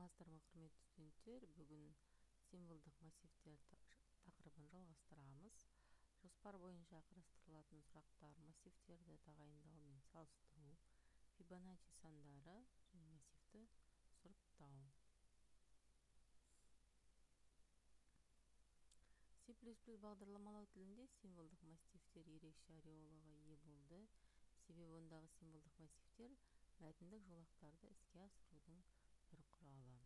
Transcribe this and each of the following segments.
саламатсыздарбы құрметті студенттер бүгін символдық массивтер тақырыбын жалғастырамыз. Жоспар бойынша қарастырылатын сұрақтар массивтерді тағайындау мен салыстыру фибоначчи сандары және массивті сұрыптау. C++ бағдарламалау тілінде символдық массивтер ерекше ореолаға ие болды. Себебі ондағы символдық массивтер мәтіндік жолақтарды іске асырудың құралы.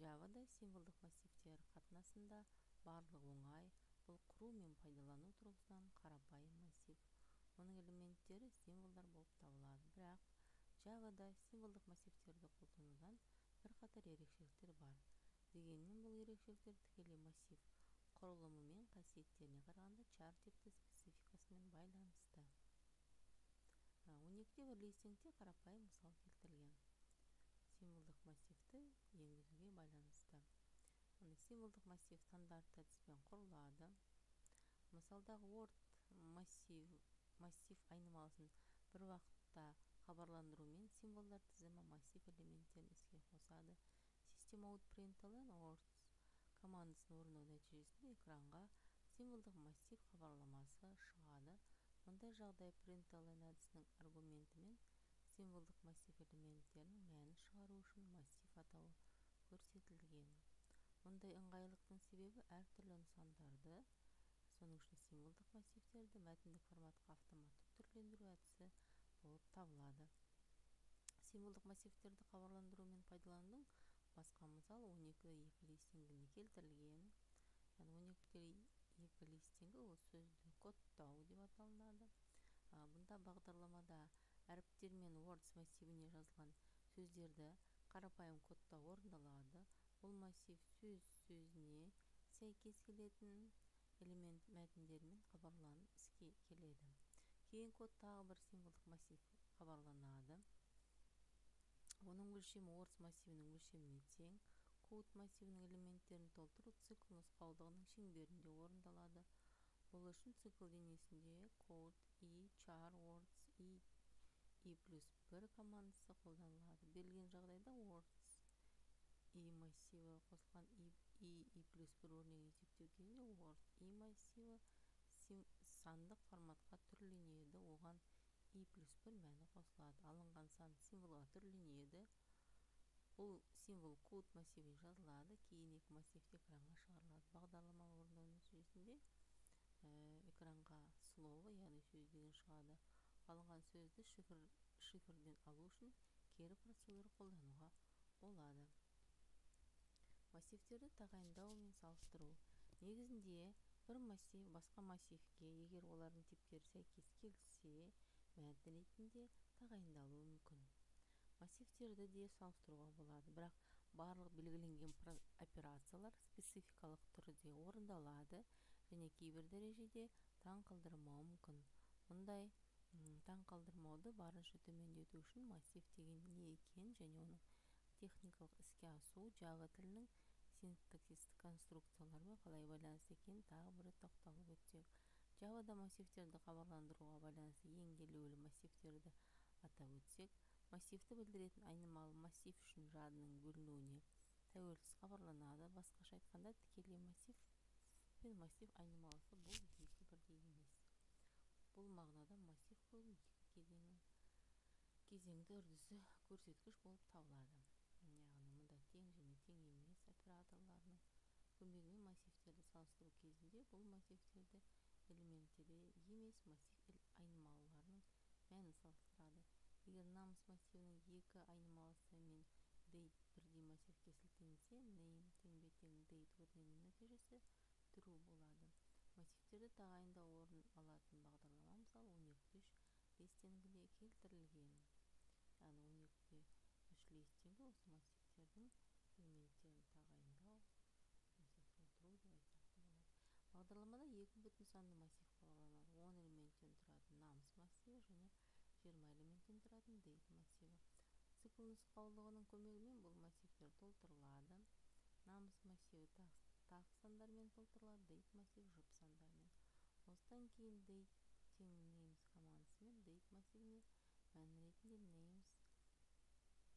Java-да символдық массивтер қатынасында барлық оңай бұл құру мен пайдалану тұрғысынан қарапайым массив. Оның элементтері символдар болып табылады бірақ Java-да символдық массивтерді қолданудан бірқатар ерекшеліктер бар. Дегенмен бұл ерекшеліктер тікелей массив құрылымы мен қасиеттеріне қарағанда чар типті спецификасымен байланысты. 12-те бірлестіңде қарапайым мысал келтірілген. Массивті енгізуге байланысты. Символдық массив стандартты әдіспен құрылады. Мысалдағы word массив массив айнымалысын бір уақытта хабарландырумен символдар тізімі массив элементтерін іске қосады. Система out println words командасын орындау нәтижесінде экранға символдық массив хабарламасы шығады. Мұндай жағдай println әдісінің аргументімен символдық массив элементтерінің мәнін шығару үшін массив атауы көрсетілген. Мұндай ыңғайлылықтың себебі әртүрлі нысандарды соның ішінде символдық массивтерді мәтіндік форматқа автоматты түрлендіру әдісі болып табылады. Символдық массивтерді хабарландыру мен пайдаланудың басқа мысал 12 екі листингінде келтірілген. Яғни 12 екі листингі ол сөзді кодтау деп аталынады. Бұнда бағдарламада әріптер мен words массивіне жазылған сөздерді қарапайым кодтау орындалады. Бұл массив сөз сөзіне сәйкес келетін элемент мәтіндермен хабарланып іске келеді. Кейін код тағы бір символдық массив хабарланады. Оның өлшемі орыс массивінің өлшеміне тең код массивінің элементтерін толтыру цикл нұсқаулығының шеңберінде орындалады. Бұл үшін цикл денесінде code i char words i i плюс бір командасы қолданылады. Берілген жағдайда words i массиві қосылған i i плюс бір өрнегін есептеу кезінде i массиві сандық форматқа түрленеді. Оған и плюс бір мәні қосылады. Алынған сан символға түрленеді. Бұл символ код массивіне жазылады. Кейін екі массив экранға шығарылады. Бағдарлама орындау нәтижесінде ә, экранға слово яғни сөз деген шығады. Алынған сөзді шифр, шифрден алу үшін кері процедура қолдануға болады. Массивтерді тағайындау мен салыстыру. Негізінде бір массив басқа массивке егер олардың типтері сәйкес келсе мәтін ретінде тағайындалуы мүмкін. Массивтерді де салыстыруға болады. Бірақ барлық белгіленген операциялар спецификалық түрде орындалады және кейбір дәрежеде таң қалдырмауы мүмкін. Мұндай таң қалдырмауды барынша төмендету үшін массив деген не екен және оның техникалық іске асуы java тілінің синтаксистік конструкциялармен қалай байланысты екенін тағы бір рет тоқталып өтсек. Java-да массивтерді хабарландыруға байланысты ең елеулі массивтерді атап өтсек массивті білдіретін айнымалы массив үшін жадының бөлінуіне тәуелсіз хабарланады. Басқаша айтқанда тікелей массив пен массив айнымалысы емес. Бұл мағынада кезеңді үрдісі көрсеткіш болып табылады. Яғни мұнда тең және тең емес операторларының көмегімен массивтерді салыстыру кезінде бұл массивтерді элементтері емес массив айнымалыларының мәнін салыстырады. Егер намыс массивінің екі айнымалысы мен дейт бірдей массивке сілтенсе name теңбе тең дейт өрнегінің нәтижесі true болады. Массивтерді тағайындау орын алатын бағдарлама мысалы 12 листингінде келтірілген яғни 12 үш листингі осы массивтердің элементтерін тағайындау бағдарламада екі бүтін санды массив хабарланады он элементтен тұратын намыс массиві және жиырма элементтен тұратын дейт массиві цикл нұсқаулығының көмегімен бұл массивтер толтырылады. Намыс массиві тақ сандармен толтырылады дейт массиві жұп сандармен. Осыдан кейін дейт тең names командасымен дейт массивіне мән ретінде names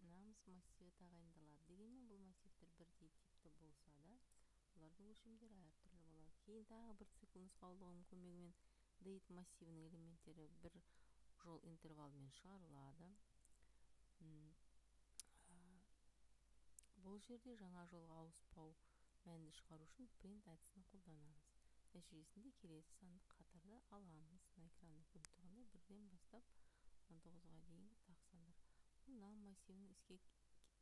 намыс массиві тағайындалады дегенмен бұл массивтер бірдей типті болса да? Олардың өлшемдері әртүрлі болады кейін тағы бір цикл нұсқаулығының көмегімен дейт массивінің элементтері бір жол интервалымен шығарылады бұл жерде жаңа жолға ауыспау мәнді шығару үшін принт әдісін қолданамыз нәтижесінде келесі сандық қатарды аламыз. Мына экранның көріп тұрғандай бірден бастап он тоғызға дейінгі тағы сандар бұл нам массивінің іске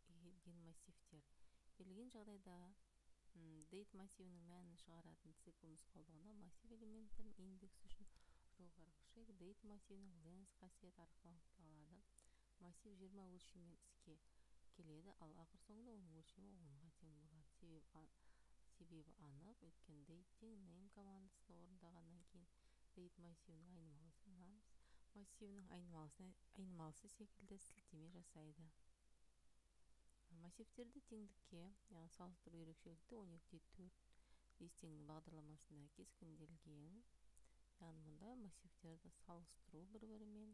келген массивтер. Берілген жағдайда дейт массивінің мәнін шығаратын цикл нұсқаулығында массив элементтерінің индексі үшін жоғарғы дейт массивінің ленс қасиеті арқылы анықталады массив жиырма өлшеммен іске келеді ал ақыр соңында оның өлшемі онға тең болады. Себебі анық өйткені дейт тең name командасын орындағаннан кейін дейт массивінің айнымалысы намс массивінің айнымалысы секілді сілтеме жасайды. Массивтерді теңдікке яғни салыстыру ерекшелікті он екіде төрт бағдарламасында кескінделген. Яғни мұнда массивтерді салыстыру бір бірімен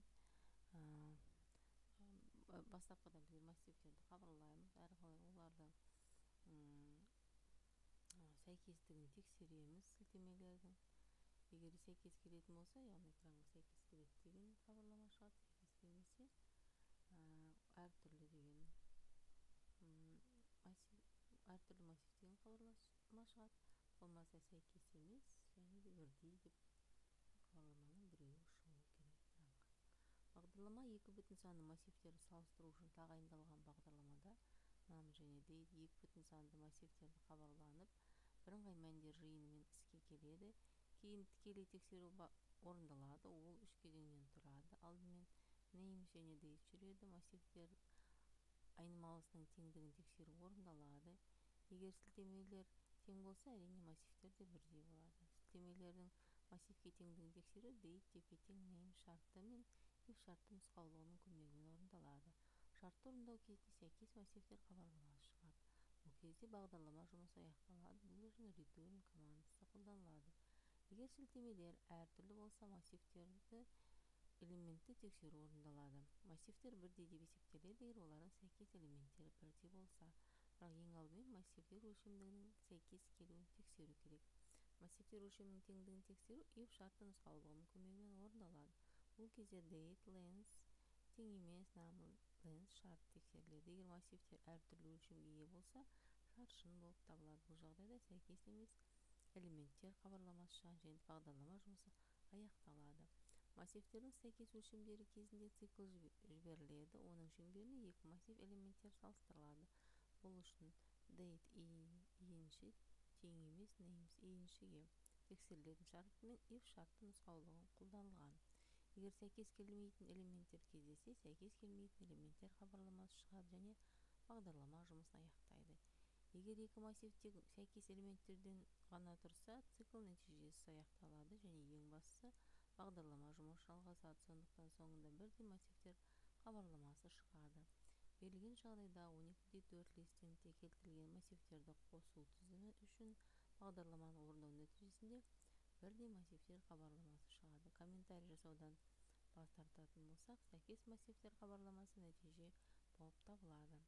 бастапқыда біз массивтерді хабарлаймыз әрі қарай олардың сәйкестігін тексереміз сілтемелердің егер сәйкес келетін болса яғни экранға сәйкес келеді деген хабарлама шығады сәйкес келмесе әртүрлі деген әртүрлі массив деген хабарлама шығады болмаса сәйкес емес және де бірдей деп хабарламаның біреуі керек бағдарлама екі бүтін санды массивтерді салыстыру үшін тағайындалған бағдарламада нам және дейт екі бүтін санды массивтерді хабарланып бірыңғай мәндер жиынымен іске келеді. Кейін тікелей тексеру орындалады. Ол үш кезеңнен тұрады. Алдымен names және date жүреді. Массивтер айнымалысының теңдігін тексеру орындалады. Егер сілтемелер тең болса әрине массивтер де бірдей болады. Сілтемелердің массивке теңдігін тексеру date тепе тең name шарты мен if шарты нұсқаулығының көмегімен орындалады. Шартты орындау кезінде сәйкес массивтер хабарламасы кезде бағдарлама жұмысы аяқталады. Бұл үшін return командасы қолданылады. Егер сілтемелер әртүрлі болса массивтерді элементті тексеру орындалады. Массивтер бірдей деп есептеледі егер олардың сәйкес элементтері бірдей болса. Бірақ ең алдымен массивтер өлшемдігінің сәйкес келуін тексеру керек. Массивтер өлшемінің теңдігін тексеру if шарты нұсқаулығының көмегімен орындалады. Бұл кезде date length тең емес num length шарты тексеріледі. Егер массивтер әртүрлі өлшемге ие болса шарт шын болып табылады бұл жағдайда сәйкес емес элементтер хабарламасы және бағдарлама жұмысы аяқталады массивтердің сәйкес өлшемдері кезінде цикл жіберіледі. Оның шеңберінде екі массив элементтері салыстырылады. Бұл үшін date иінші тең емес names иіншіге тексерілетін шартымен if шарты нұсқаулығы қолданылған. Егер сәйкес келмейтін элементтер кездессе сәйкес келмейтін элементтер хабарламасы шығады және бағдарлама жұмысын аяқтайды. Егер екі массив сәйкес элементтерден ғана тұрса цикл нәтижесіз аяқталады және ең бастысы бағдарлама жұмысы жалғасады сондықтан соңында бірдей массивтер хабарламасы шығады. Берілген жағдайда он екіде төрт листингте келтірілген массивтерді қосу тізімі үшін бағдарламаны орындау нәтижесінде бірдей массивтер хабарламасы шығады. Комментарий жасаудан бас тартатын болсақ сәйкес массивтер хабарламасы нәтиже болып табылады.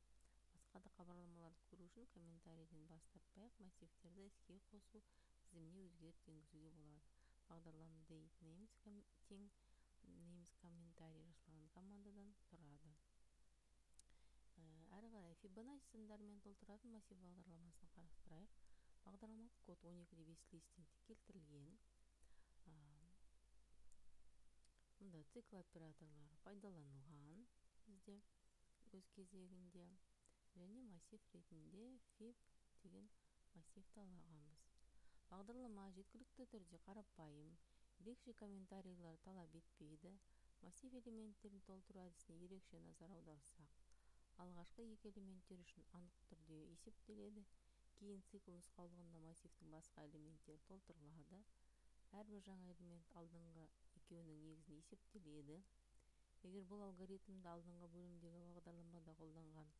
Басқа да хабарламаларды көру үшін комментарийден бас тартпай-ақ массивтерді іске қосу тізіміне өзгеріс енгізуге болады. Бағдарлама date names тең names комментарий жасалған командадан тұрады. Әрі қарай фибоначчи сандарымен толтыратын массив бағдарламасын қарастырайық. Бағдарламалық код 12 де 5 листингте келтірілген. Мұнда цикл операторлары пайдаланылған бізде өз кезегінде. Және массив ретінде fib деген массивті алғанбыз бағдарлама жеткілікті түрде қарапайым ерекше комментарийлер талап етпейді массив элементтерін толтыру әдісіне ерекше назар аударсақ алғашқы екі элементтер үшін анық түрде есептеледі кейін цикл нұсқаулығында массивтің басқа элементтері толтырылады әрбір жаңа элемент алдыңғы екеуінің негізінде есептеледі. Егер бұл алгоритмді алдыңғы бөлімдегі бағдарламада қолданған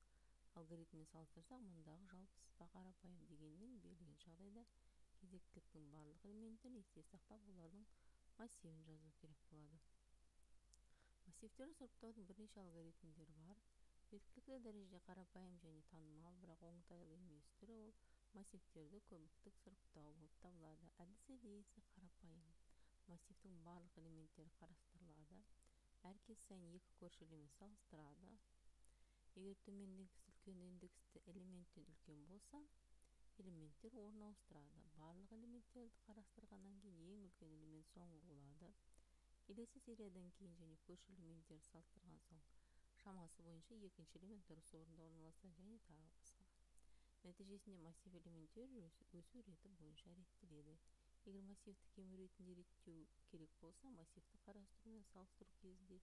алгоритммен салыстырсақ мұндағы жалпы сызба қарапайым дегенмен берілген жағдайда кезектіліктің барлық элементтерін есте сақтап олардың массивін жазу керек болады. Массивтерді сұрыптаудың бірнеше алгоритмдері бар. Жеткиликтүү дәрежеде карапайым жана таанымал бирок оңтайлуу эмес түрү бул массивдерди көбүктүк сырыптоо болуп табылат адис идеясы карапайым массивдин бардык элементтери карастырылат ар кез сайын эки көрүнүш элемент салыштырылат эгер төмөндөгүсү үлкөн индекстүү элементтен үлкөн болсо элементтер орун ауыстурат бардык элементтерди карастыргандан кийин эң үлкөн элемент соңку болот келесі сериядан кийин жана көрүнүш элементтерди салыштырган соң шамасы боюнча экинчи элемент дурус орунда оруналат ждб нәтижесинде массив элементтери өзү ирети боюнча иреттелет эгер массивди кем иретинде иреттөө керек болсо массивди карастыруу менен салыштыруу кезинде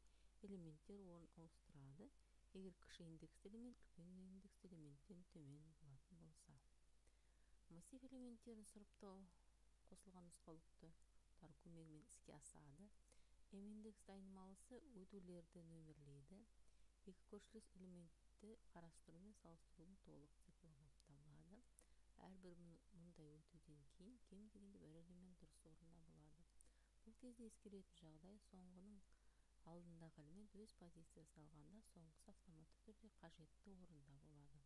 элементтер орун ауыстурат эгер кичи индекстүү элемент үлкөн индекстүү элементтен төмөн болотун болсо массив элементтерин сырыптоо косулган нускалыктар көмөгү менен иске асат м индекс айнымалысы өтүүлөрдү нөмүрлейт эки көрүнүшлүү элементти карастыруу менен салыштыруунун толук циклы болуп табылат ар бир мындай өтүүдөн кийин кем дегенде бир элемент дурус орунда болот бул кезде эскерүүтүү жагдай соңгунун алдындагы элемент өз позициясын алганда соңгусу автоматтык түрдө кажеттүү орунда болот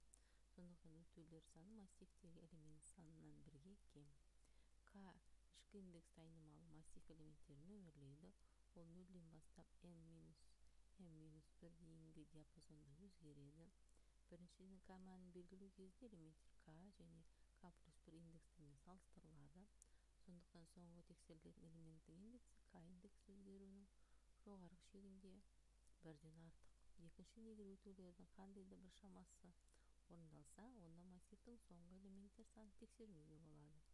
ошондуктан өтүүлөр саны массивдеги элемент санынан бирге кем. К ички индекстүү айнымалы массив элементтерин нөмүрлөйт ол нөлдөн баштап н м бир дейинги диапазондо өзгөрөт биринчиден к маанин белгилөө кезде элементтер к жана к плюс бир индекстери менен салыштырылат ошондуктан соңку текшерилген элементтин индекси к индекси өзгөрүүнүн жогорку шегинде бирден артык экинчиден эгер өтүүлөрдүн кандайдыр бир шамасы орундалса анда массивдин соңку элементтер саны текшерилмөөгө болот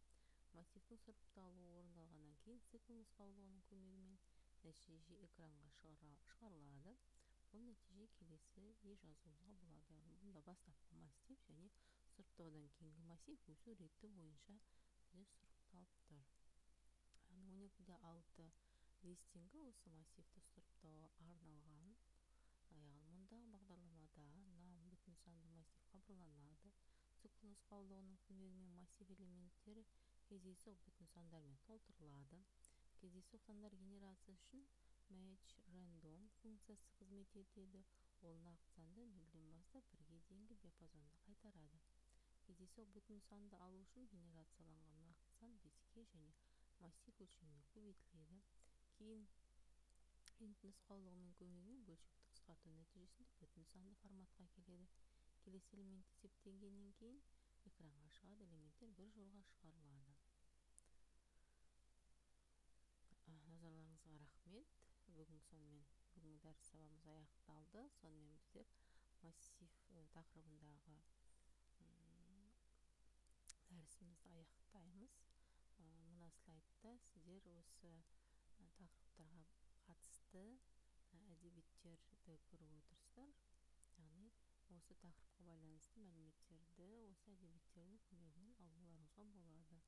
массивдин сырыпталуу орундалгандан кийин цикл көмөгү менен нәтиже экранга чыгарылат бул нәтиже келесидей жазууларга болот яғни мында баштапкы массив және сұрыптаудан кийинки массив өзү ирети боюнча сұрыпталыптыр анан он экиде алты листинги осы массивди сұрыптоого арналган аял мында багдарламада нам бүтүн сандуу массив кабылданат цикл көмөгү менен массив элементтери кездейсоқ бүтүн сандар менен толтурулат кездейсоқ сандар генерациясы үчүн match-random функциясы кызмет этет ол накыт санды нөлдөн баштап бирге дейинки диапазондо кайтарат кездейсоқ бүтүн санды алуу үчүн генерацияланган накыт сан беске жана массив өлчөмүнө көбөйтүлөт кийин int нускалоонун көмөгү менен бөлчөктү кыскартуу нәтижесинде бүтүн сандуу форматка келет келесі элемент эсептелгенден кийин экранга чыгат элементтер бир жолга чыгарылат назарларыңызга рахмет. Менен бүгүнкү дарс сабагыбыз аякталды сонун менен биздер массив такырыбындагы дарсибизди аяктайбыз мына слайдда сиздер осы такырыптарга катысты адебиттерди көрүп отурсуздар яғни осы тақырыпқа байланысты мәліметтерді осы әдебиеттердің көмегімен алуларыңызға болады.